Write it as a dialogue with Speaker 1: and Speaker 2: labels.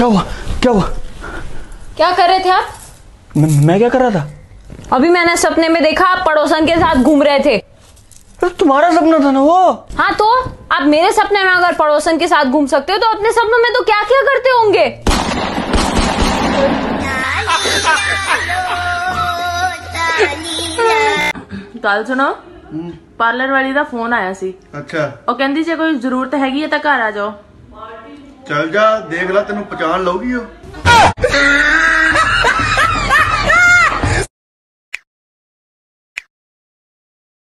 Speaker 1: क्या हुआ क्या हुआ
Speaker 2: क्या कर रहे थे आप
Speaker 1: मैं, मैं क्या कर रहा था
Speaker 2: अभी मैंने सपने में देखा आप पड़ोसन के साथ घूम रहे थे
Speaker 1: अरे तुम्हारा सपना था ना वो
Speaker 2: हाँ तो आप मेरे सपने में अगर पड़ोसन के साथ घूम सकते हो तो अपने सपनों में तो क्या क्या करते होंगे
Speaker 3: ਗੱਲ ਸੁਣੋ ਪਾਰਲਰ ਵਾਲੀ ਦਾ ਫੋਨ ਆਇਆ ਸੀ
Speaker 4: ਅੱਛਾ
Speaker 3: ਉਹ ਕਹਿੰਦੀ ਜੇ ਕੋਈ ਜ਼ਰੂਰਤ ਹੈਗੀ ਹੈ ਤਾਂ ਘਰ ਆ ਜਾਓ
Speaker 4: ਚੱਲ ਜਾ ਦੇਖ ਲੈ ਤੈਨੂੰ ਪਛਾਣ ਲਊਗੀ ਉਹ।